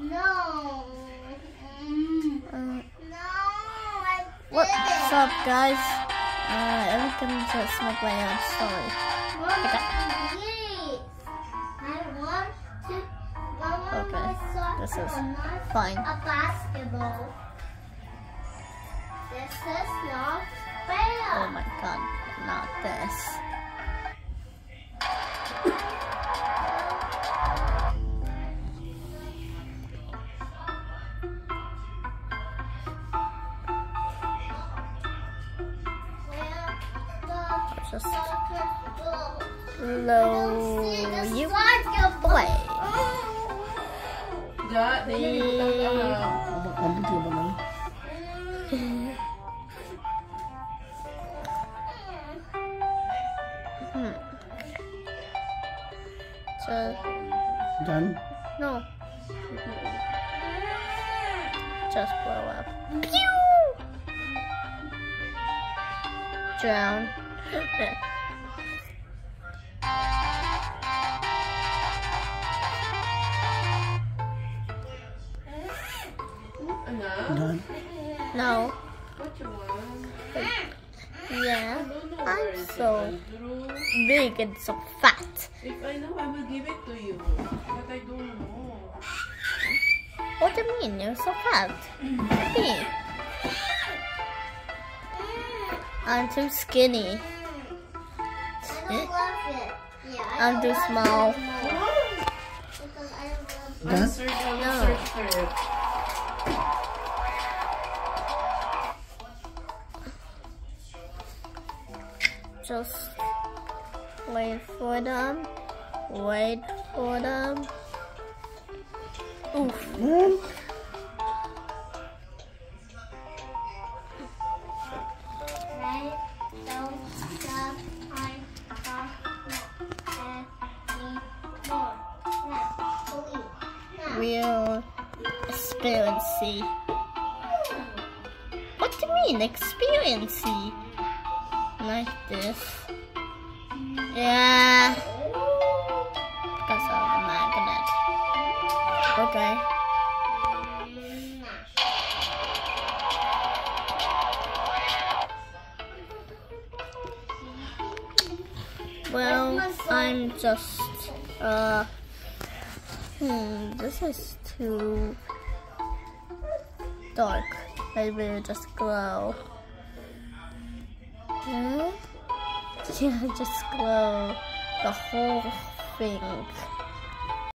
No. Uh, No. What's up, guys? Uh, everything just make my own story. Mom, Okay. please. I want to. Mama, Okay. This is fine. A basketball. This is not fair. Oh my god, not this. Ambot ka ba lang? Hmm. So, Done? no. Just blow up. Pew! Drown. Done? no. what you want? Yeah. I don't know I'm where is it, so big and so fat. If I know, I will give it to you. But I don't know. What do you mean? You're so fat. Mm-hmm. Me. I'm too skinny. I don't love it. Yeah, I I'm too love small. it. Because I don't love I'll search, No. for it. Just wait for them. Wait for them. Oof. Real experiency. What do you mean experiency? Like this. Yeah. Because of the magnet. Okay. Well, I'm just, uh, hmm, this is too dark. Maybe it'll just glow. Hmm? Yeah, just glow the whole thing.